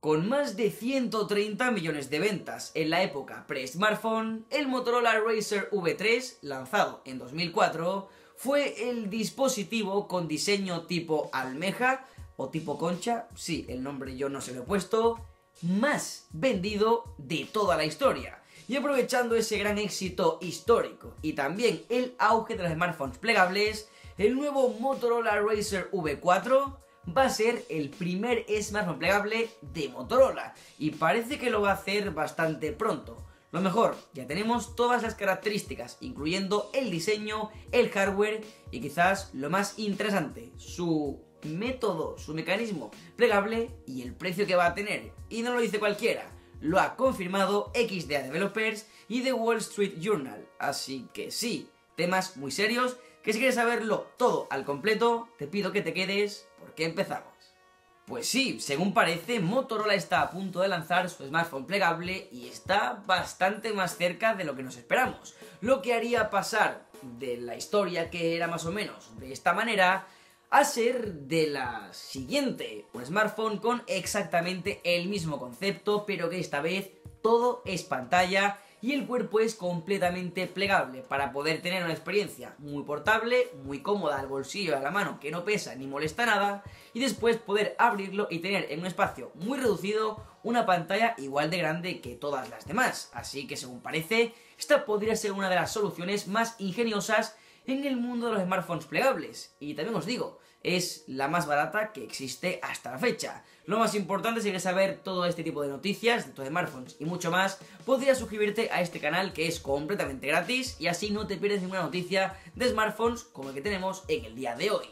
Con más de 130 millones de ventas en la época pre-smartphone, el Motorola Racer V3, lanzado en 2004, fue el dispositivo con diseño tipo almeja o tipo concha, sí, el nombre yo no se lo he puesto, más vendido de toda la historia. Y aprovechando ese gran éxito histórico y también el auge de los smartphones plegables, el nuevo Motorola Racer V4 va a ser el primer smartphone plegable de Motorola y parece que lo va a hacer bastante pronto. Lo mejor, ya tenemos todas las características, incluyendo el diseño, el hardware y quizás lo más interesante, su método, su mecanismo plegable y el precio que va a tener. Y no lo dice cualquiera, lo ha confirmado XDA Developers y The Wall Street Journal. Así que sí, temas muy serios que si quieres saberlo todo al completo, te pido que te quedes porque empezamos. Pues sí, según parece, Motorola está a punto de lanzar su smartphone plegable y está bastante más cerca de lo que nos esperamos. Lo que haría pasar de la historia que era más o menos de esta manera a ser de la siguiente, un smartphone con exactamente el mismo concepto, pero que esta vez todo es pantalla y el cuerpo es completamente plegable para poder tener una experiencia muy portable, muy cómoda al bolsillo a la mano que no pesa ni molesta nada y después poder abrirlo y tener en un espacio muy reducido una pantalla igual de grande que todas las demás. Así que según parece, esta podría ser una de las soluciones más ingeniosas en el mundo de los smartphones plegables. Y también os digo, es la más barata que existe hasta la fecha. Lo más importante, si quieres saber todo este tipo de noticias, de tus smartphones y mucho más, podrías suscribirte a este canal que es completamente gratis y así no te pierdes ninguna noticia de smartphones como el que tenemos en el día de hoy.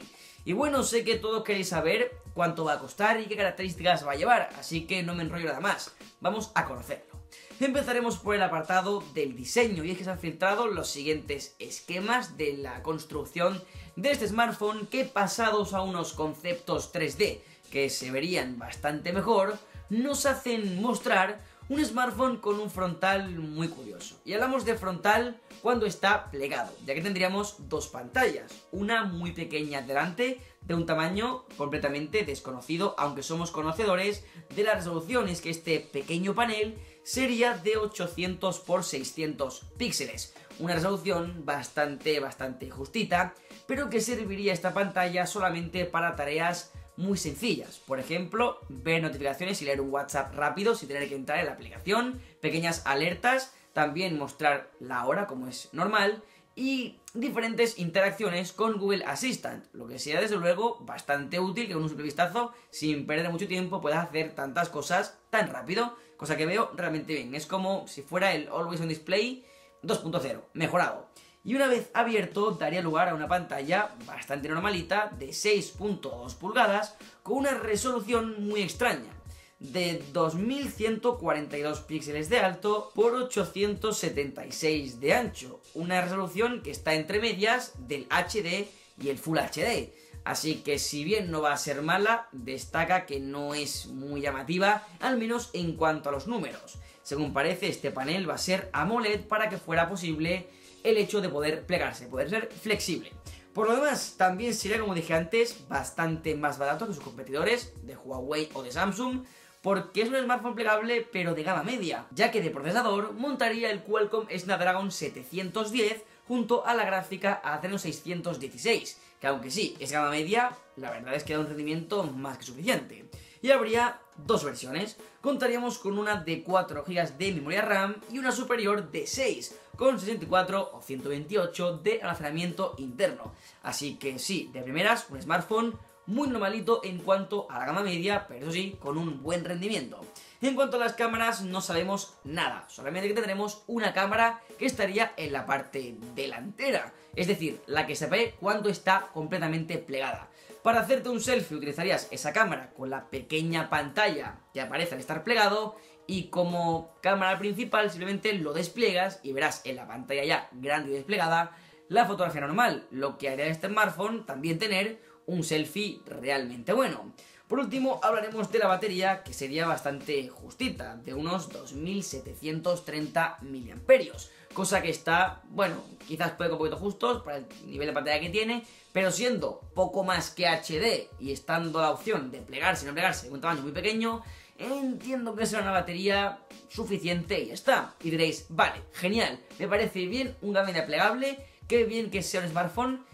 Y bueno, sé que todos queréis saber cuánto va a costar y qué características va a llevar, así que no me enrollo nada más. Vamos a conocerlo. Empezaremos por el apartado del diseño y es que se han filtrado los siguientes esquemas de la construcción de este smartphone que pasados a unos conceptos 3D que se verían bastante mejor, nos hacen mostrar un smartphone con un frontal muy curioso. Y hablamos de frontal cuando está plegado, ya que tendríamos dos pantallas, una muy pequeña delante, de un tamaño completamente desconocido, aunque somos conocedores de las resoluciones que este pequeño panel sería de 800 x 600 píxeles, una resolución bastante, bastante justita, pero que serviría esta pantalla solamente para tareas muy sencillas. Por ejemplo, ver notificaciones y leer un WhatsApp rápido sin tener que entrar en la aplicación, pequeñas alertas, también mostrar la hora como es normal y diferentes interacciones con Google Assistant, lo que sea desde luego bastante útil que con un simple vistazo, sin perder mucho tiempo, puedas hacer tantas cosas tan rápido, cosa que veo realmente bien. Es como si fuera el Always on Display 2.0, mejorado. Y una vez abierto, daría lugar a una pantalla bastante normalita de 6.2 pulgadas con una resolución muy extraña de 2142 píxeles de alto por 876 de ancho, una resolución que está entre medias del HD y el Full HD. Así que si bien no va a ser mala, destaca que no es muy llamativa, al menos en cuanto a los números. Según parece, este panel va a ser AMOLED para que fuera posible el hecho de poder plegarse, poder ser flexible. Por lo demás, también sería, como dije antes, bastante más barato que sus competidores de Huawei o de Samsung, porque es un smartphone plegable pero de gama media, ya que de procesador montaría el Qualcomm Snapdragon 710 junto a la gráfica Adreno 616, que aunque sí es gama media, la verdad es que da un rendimiento más que suficiente. Y habría dos versiones, contaríamos con una de 4 GB de memoria RAM y una superior de 6, con 64 o 128 de almacenamiento interno. Así que sí, de primeras, un smartphone muy normalito en cuanto a la gama media, pero eso sí, con un buen rendimiento. En cuanto a las cámaras, no sabemos nada, solamente que tendremos una cámara que estaría en la parte delantera, es decir, la que se ve cuando está completamente plegada. Para hacerte un selfie utilizarías esa cámara con la pequeña pantalla que aparece al estar plegado y como cámara principal simplemente lo despliegas y verás en la pantalla ya grande y desplegada la fotografía normal, lo que haría este smartphone también tener un selfie realmente bueno. Por último, hablaremos de la batería, que sería bastante justita, de unos 2730 mAh, cosa que está, bueno, quizás puede un poquito justos para el nivel de pantalla que tiene, pero siendo poco más que HD y estando la opción de plegarse y no plegarse en un tamaño muy pequeño, entiendo que será una batería suficiente y ya está. Y diréis, vale, genial, me parece bien un gama plegable, qué bien que sea un smartphone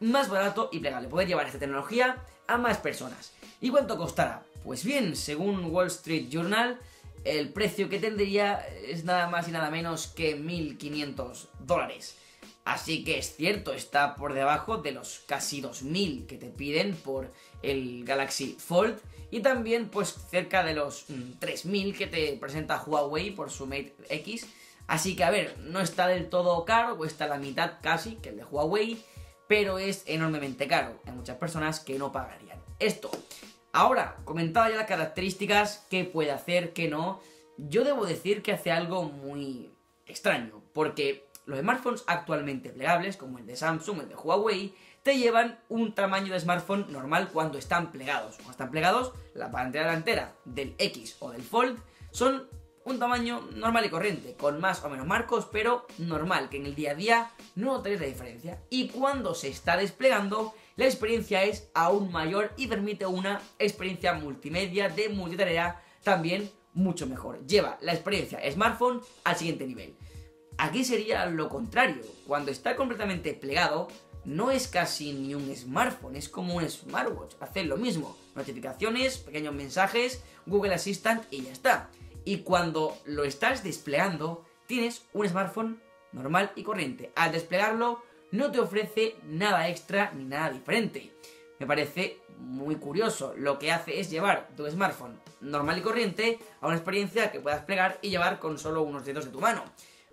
más barato y plegable, poder llevar esta tecnología a más personas. ¿Y cuánto costará? Pues bien, según Wall Street Journal, el precio que tendría es nada más y nada menos que 1.500 dólares. Así que es cierto, está por debajo de los casi 2.000 que te piden por el Galaxy Fold y también pues cerca de los 3.000 mm, que te presenta Huawei por su Mate X. Así que a ver, no está del todo caro, cuesta la mitad casi que el de Huawei, pero es enormemente caro. Hay muchas personas que no pagarían esto. Ahora, comentaba ya las características, qué puede hacer, qué no. Yo debo decir que hace algo muy extraño, porque los smartphones actualmente plegables, como el de Samsung, el de Huawei, te llevan un tamaño de smartphone normal cuando están plegados. Cuando están plegados, la pantalla delantera del X o del Fold son un tamaño normal y corriente, con más o menos marcos, pero normal, que en el día a día no notaréis la diferencia. Y cuando se está desplegando, la experiencia es aún mayor y permite una experiencia multimedia de multitarea también mucho mejor. Lleva la experiencia smartphone al siguiente nivel. Aquí sería lo contrario. Cuando está completamente plegado, no es casi ni un smartphone, es como un smartwatch. Hace lo mismo. Notificaciones, pequeños mensajes, Google Assistant y ya está. Y cuando lo estás desplegando, tienes un smartphone normal y corriente. Al desplegarlo, no te ofrece nada extra ni nada diferente. Me parece muy curioso. Lo que hace es llevar tu smartphone normal y corriente a una experiencia que puedas plegar y llevar con solo unos dedos de tu mano.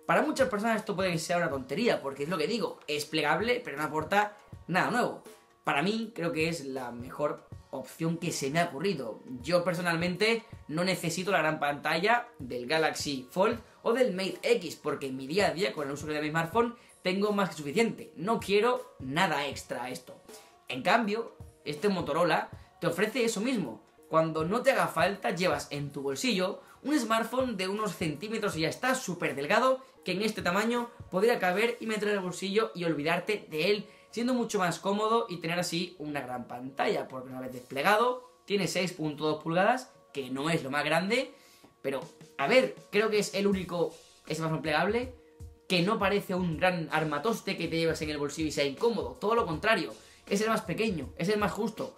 Para muchas personas esto puede ser una tontería, porque es lo que digo, es plegable, pero no aporta nada nuevo. Para mí creo que es la mejor opción que se me ha ocurrido. Yo personalmente no necesito la gran pantalla del Galaxy Fold o del Mate X, porque en mi día a día con el uso de mi smartphone tengo más que suficiente. No quiero nada extra a esto. En cambio, este Motorola te ofrece eso mismo. Cuando no te haga falta, llevas en tu bolsillo un smartphone de unos centímetros y ya está súper delgado que en este tamaño podría caber y meter en el bolsillo y olvidarte de él, siendo mucho más cómodo y tener así una gran pantalla, porque una vez desplegado tiene 6.2 pulgadas, que no es lo más grande, pero a ver, creo que es el único smartphone plegable que no parece un gran armatoste que te llevas en el bolsillo y sea incómodo, todo lo contrario, es el más pequeño, es el más justo.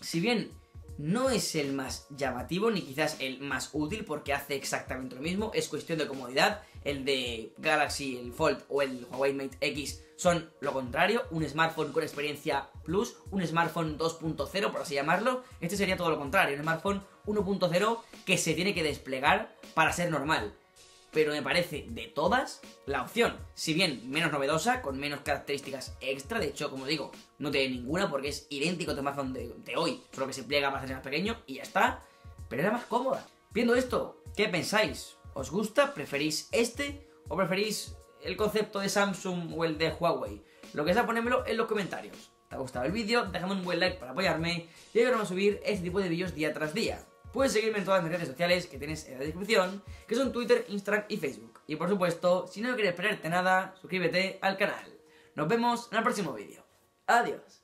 Si bien no es el más llamativo ni quizás el más útil porque hace exactamente lo mismo, es cuestión de comodidad. El de Galaxy, el Fold o el Huawei Mate X son lo contrario, un smartphone con experiencia plus, un smartphone 2.0 por así llamarlo. Este sería todo lo contrario, un smartphone 1.0 que se tiene que desplegar para ser normal pero me parece de todas la opción, si bien menos novedosa, con menos características extra, de hecho, como digo, no tiene ninguna porque es idéntico a Amazon de, de hoy, solo que se pliega para hacerse más pequeño y ya está, pero era más cómoda. Viendo esto, ¿qué pensáis? ¿Os gusta? ¿Preferís este o preferís el concepto de Samsung o el de Huawei? Lo que sea, ponérmelo en los comentarios. ¿Te ha gustado el vídeo? Déjame un buen like para apoyarme y ayudarme a subir este tipo de vídeos día tras día. Puedes seguirme en todas mis redes sociales que tienes en la descripción, que son Twitter, Instagram y Facebook. Y por supuesto, si no quieres perderte nada, suscríbete al canal. Nos vemos en el próximo vídeo. Adiós.